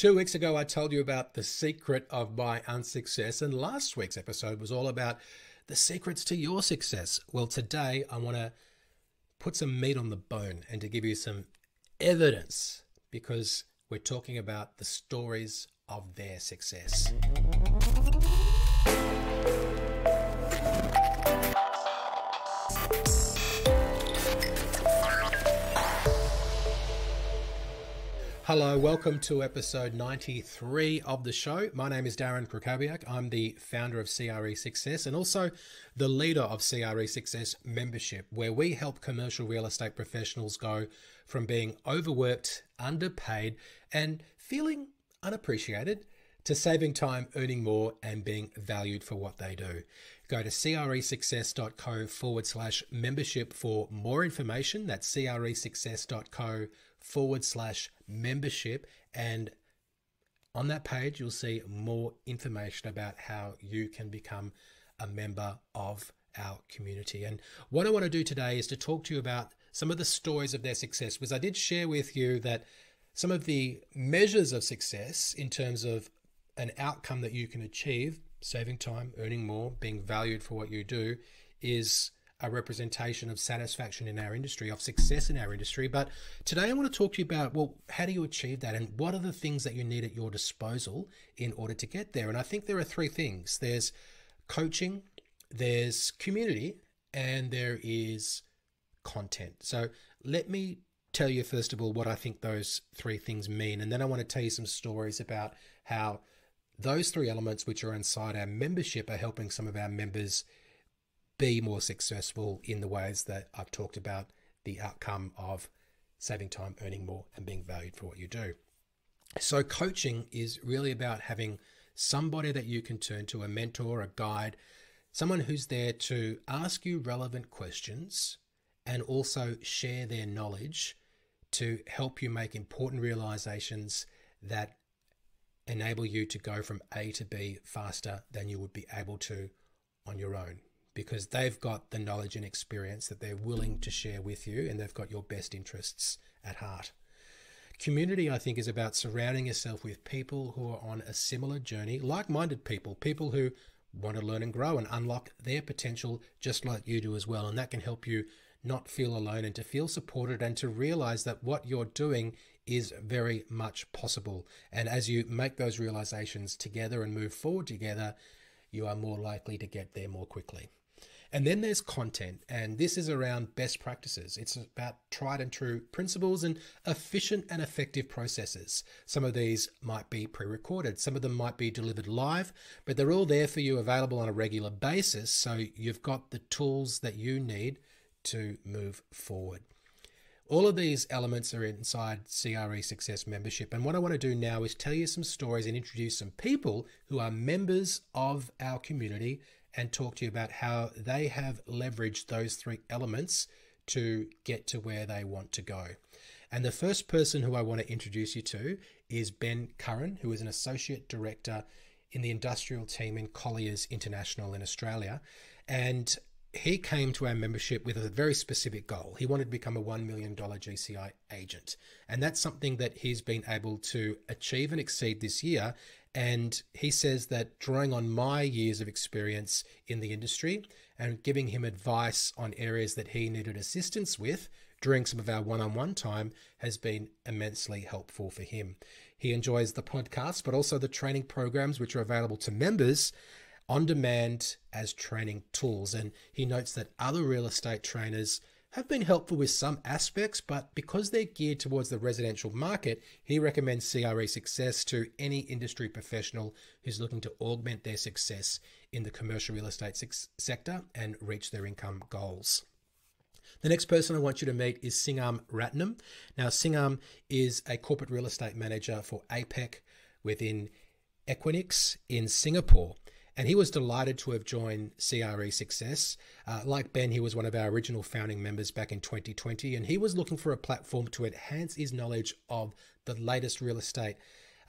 Two weeks ago, I told you about the secret of my unsuccess, and last week's episode was all about the secrets to your success. Well, today I want to put some meat on the bone and to give you some evidence because we're talking about the stories of their success. Hello, welcome to episode 93 of the show. My name is Darren Krakowiak. I'm the founder of CRE Success and also the leader of CRE Success membership, where we help commercial real estate professionals go from being overworked, underpaid, and feeling unappreciated to saving time, earning more, and being valued for what they do. Go to cresuccess.co forward slash membership for more information. That's cresuccess.co forward slash membership. And on that page, you'll see more information about how you can become a member of our community. And what I want to do today is to talk to you about some of the stories of their success, because I did share with you that some of the measures of success in terms of an outcome that you can achieve, saving time, earning more, being valued for what you do, is a representation of satisfaction in our industry, of success in our industry. But today I want to talk to you about well, how do you achieve that and what are the things that you need at your disposal in order to get there? And I think there are three things there's coaching, there's community, and there is content. So let me tell you, first of all, what I think those three things mean. And then I want to tell you some stories about how those three elements, which are inside our membership, are helping some of our members be more successful in the ways that I've talked about the outcome of saving time, earning more, and being valued for what you do. So, coaching is really about having somebody that you can turn to, a mentor, a guide, someone who's there to ask you relevant questions and also share their knowledge to help you make important realizations that enable you to go from A to B faster than you would be able to on your own because they've got the knowledge and experience that they're willing to share with you and they've got your best interests at heart. Community, I think, is about surrounding yourself with people who are on a similar journey, like minded people, people who want to learn and grow and unlock their potential just like you do as well. And that can help you not feel alone and to feel supported and to realize that what you're doing is very much possible. And as you make those realizations together and move forward together, you are more likely to get there more quickly. And then there's content, and this is around best practices. It's about tried and true principles and efficient and effective processes. Some of these might be pre recorded, some of them might be delivered live, but they're all there for you available on a regular basis. So you've got the tools that you need to move forward. All of these elements are inside CRE Success membership. And what I want to do now is tell you some stories and introduce some people who are members of our community and talk to you about how they have leveraged those three elements to get to where they want to go. And the first person who I want to introduce you to is Ben Curran, who is an associate director in the industrial team in Colliers International in Australia. And he came to our membership with a very specific goal. He wanted to become a $1 million GCI agent. And that's something that he's been able to achieve and exceed this year. And he says that drawing on my years of experience in the industry and giving him advice on areas that he needed assistance with during some of our one on one time has been immensely helpful for him. He enjoys the podcast, but also the training programs, which are available to members on demand as training tools. And he notes that other real estate trainers have been helpful with some aspects, but because they're geared towards the residential market, he recommends CRE Success to any industry professional who's looking to augment their success in the commercial real estate sector and reach their income goals. The next person I want you to meet is Singam Ratnam. Now, Singam is a corporate real estate manager for APAC within Equinix in Singapore and he was delighted to have joined CRE Success. Uh, like Ben, he was one of our original founding members back in 2020, and he was looking for a platform to enhance his knowledge of the latest real estate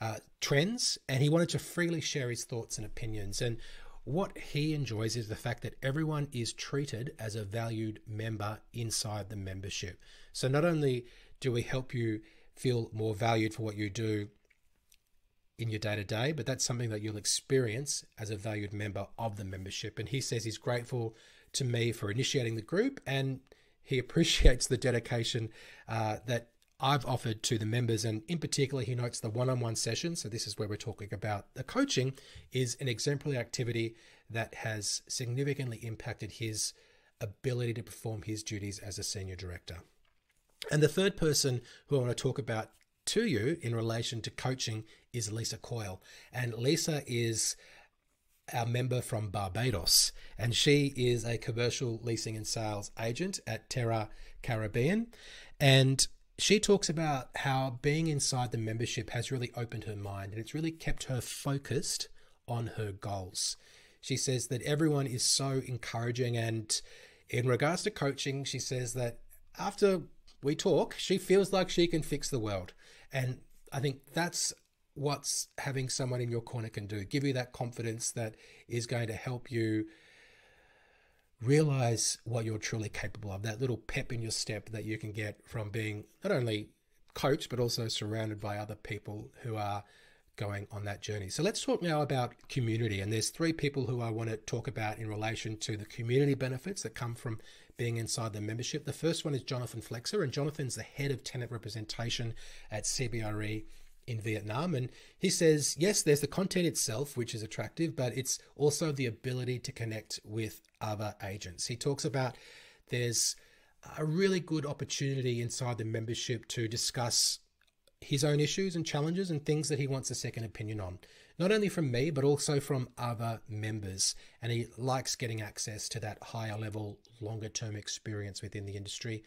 uh, trends, and he wanted to freely share his thoughts and opinions. And what he enjoys is the fact that everyone is treated as a valued member inside the membership. So not only do we help you feel more valued for what you do in your day to day, but that's something that you'll experience as a valued member of the membership. And he says he's grateful to me for initiating the group and he appreciates the dedication uh, that I've offered to the members. And in particular, he notes the one on one session. So, this is where we're talking about the coaching, is an exemplary activity that has significantly impacted his ability to perform his duties as a senior director. And the third person who I want to talk about to you in relation to coaching is Lisa Coyle. And Lisa is our member from Barbados, and she is a commercial leasing and sales agent at Terra Caribbean. And she talks about how being inside the membership has really opened her mind and it's really kept her focused on her goals. She says that everyone is so encouraging, and in regards to coaching, she says that after we talk, she feels like she can fix the world. And I think that's what's having someone in your corner can do give you that confidence that is going to help you realize what you're truly capable of that little pep in your step that you can get from being not only coached but also surrounded by other people who are going on that journey. So let's talk now about community. And there's three people who I want to talk about in relation to the community benefits that come from being inside the membership. The first one is Jonathan Flexer, and Jonathan's the head of tenant representation at CBRE in Vietnam. And he says, yes, there's the content itself, which is attractive, but it's also the ability to connect with other agents. He talks about there's a really good opportunity inside the membership to discuss his own issues and challenges and things that he wants a second opinion on. Not only from me, but also from other members. And he likes getting access to that higher level, longer term experience within the industry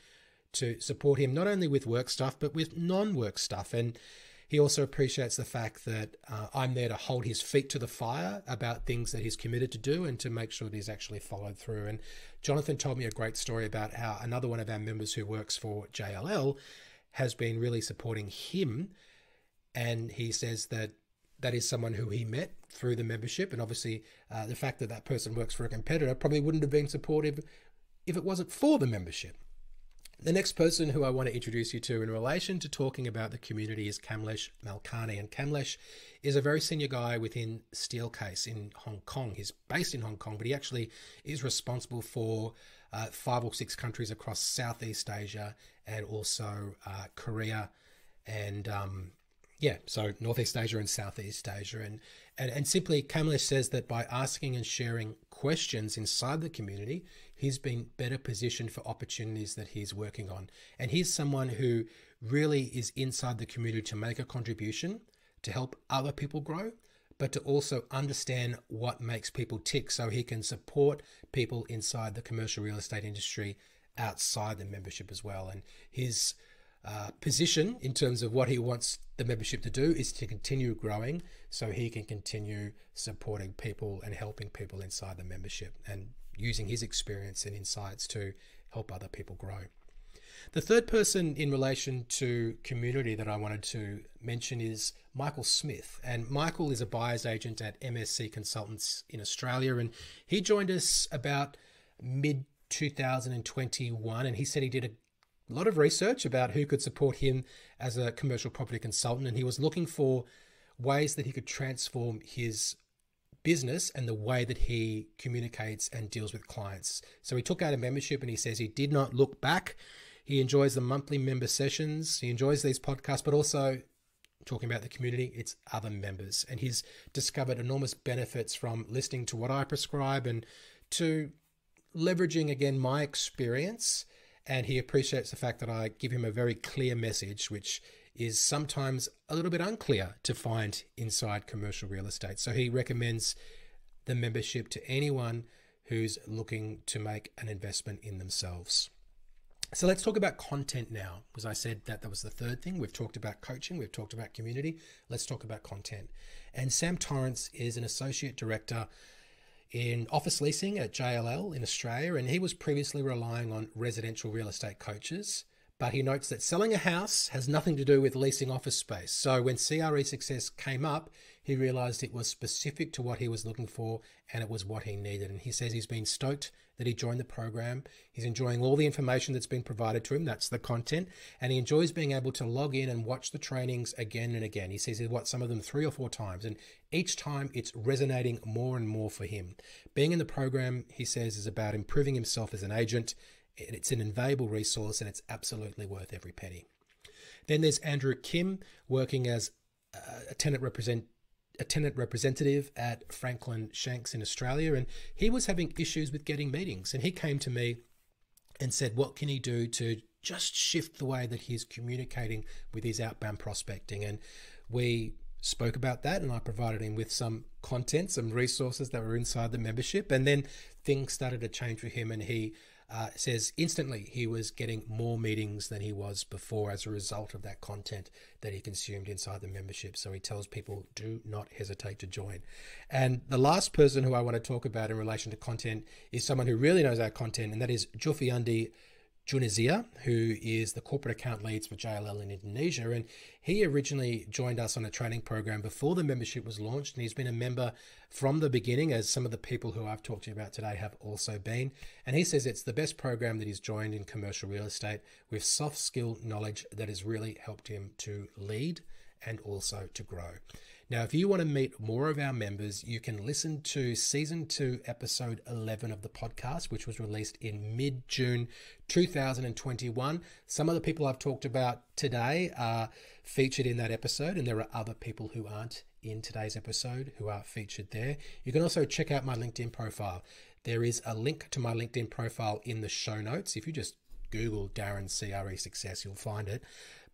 to support him, not only with work stuff, but with non work stuff. And he also appreciates the fact that uh, I'm there to hold his feet to the fire about things that he's committed to do and to make sure that he's actually followed through. And Jonathan told me a great story about how another one of our members who works for JLL has been really supporting him. And he says that that is someone who he met through the membership. And obviously, uh, the fact that that person works for a competitor probably wouldn't have been supportive if it wasn't for the membership. The next person who I want to introduce you to in relation to talking about the community is Kamlesh Malkani. And Kamlesh is a very senior guy within Steelcase in Hong Kong. He's based in Hong Kong, but he actually is responsible for uh, five or six countries across Southeast Asia and also uh, Korea and um, yeah, so Northeast Asia and Southeast Asia. And, and, and simply, Kamlesh says that by asking and sharing questions inside the community, he's been better positioned for opportunities that he's working on. And he's someone who really is inside the community to make a contribution, to help other people grow, but to also understand what makes people tick so he can support people inside the commercial real estate industry outside the membership as well. And his uh, position in terms of what he wants the membership to do is to continue growing so he can continue supporting people and helping people inside the membership and using his experience and insights to help other people grow. The third person in relation to community that I wanted to mention is Michael Smith. And Michael is a buyer's agent at MSC Consultants in Australia. And he joined us about mid 2021. And he said he did a a lot of research about who could support him as a commercial property consultant, and he was looking for ways that he could transform his business and the way that he communicates and deals with clients. So he took out a membership and he says he did not look back. He enjoys the monthly member sessions, he enjoys these podcasts, but also talking about the community, it's other members. And he's discovered enormous benefits from listening to what I prescribe and to leveraging again my experience and he appreciates the fact that I give him a very clear message, which is sometimes a little bit unclear to find inside commercial real estate. So he recommends the membership to anyone who's looking to make an investment in themselves. So let's talk about content now, because I said that that was the third thing. We've talked about coaching, we've talked about community. Let's talk about content. And Sam Torrance is an associate director in office leasing at JLL in Australia, and he was previously relying on residential real estate coaches. But he notes that selling a house has nothing to do with leasing office space. So when CRE Success came up, he realized it was specific to what he was looking for and it was what he needed. And he says he's been stoked that he joined the program. He's enjoying all the information that's been provided to him. That's the content. And he enjoys being able to log in and watch the trainings again and again. He says he's watched some of them three or four times. And each time it's resonating more and more for him. Being in the program, he says, is about improving himself as an agent. It's an invaluable resource and it's absolutely worth every penny. Then there's Andrew Kim working as uh, a tenant represent a tenant representative at Franklin Shanks in Australia, and he was having issues with getting meetings. And he came to me and said, What can he do to just shift the way that he's communicating with his outbound prospecting? And we spoke about that, and I provided him with some content, some resources that were inside the membership. And then things started to change for him, and he uh, says instantly he was getting more meetings than he was before as a result of that content that he consumed inside the membership. So he tells people do not hesitate to join. And the last person who I want to talk about in relation to content is someone who really knows our content, and that is Jufiandi Junizia, who is the corporate account leads for JLL in Indonesia. And he originally joined us on a training program before the membership was launched. And he's been a member from the beginning, as some of the people who I've talked to you about today have also been. And he says it's the best program that he's joined in commercial real estate with soft skill knowledge that has really helped him to lead and also to grow. Now, if you want to meet more of our members, you can listen to season two, episode 11 of the podcast, which was released in mid June 2021. Some of the people I've talked about today are featured in that episode, and there are other people who aren't in today's episode who are featured there. You can also check out my LinkedIn profile. There is a link to my LinkedIn profile in the show notes. If you just Google Darren CRE Success, you'll find it.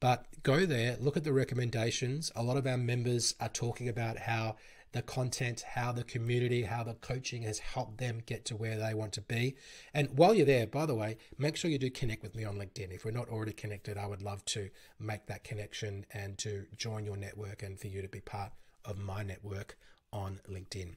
But go there, look at the recommendations. A lot of our members are talking about how the content, how the community, how the coaching has helped them get to where they want to be. And while you're there, by the way, make sure you do connect with me on LinkedIn. If we're not already connected, I would love to make that connection and to join your network and for you to be part of my network on LinkedIn.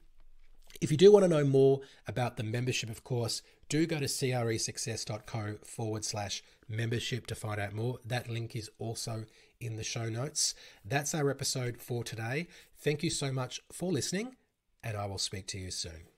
If you do want to know more about the membership, of course, do go to cresuccess.co forward slash membership to find out more. That link is also in the show notes. That's our episode for today. Thank you so much for listening, and I will speak to you soon.